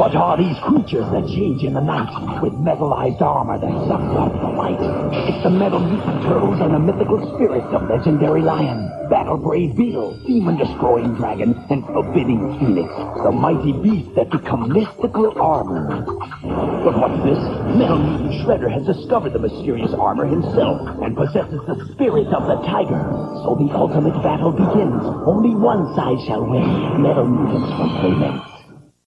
What are these creatures that change in the night with metallized armor that sucks up the light? It's the metal mutant turtles and the mythical spirits of legendary lion, battle brave beetle, demon destroying dragon, and forbidding phoenix, the mighty beasts that become mystical armor. But what's this? Metal mutant Shredder has discovered the mysterious armor himself and possesses the spirit of the tiger. So the ultimate battle begins. Only one side shall win. Metal mutants from Playmates.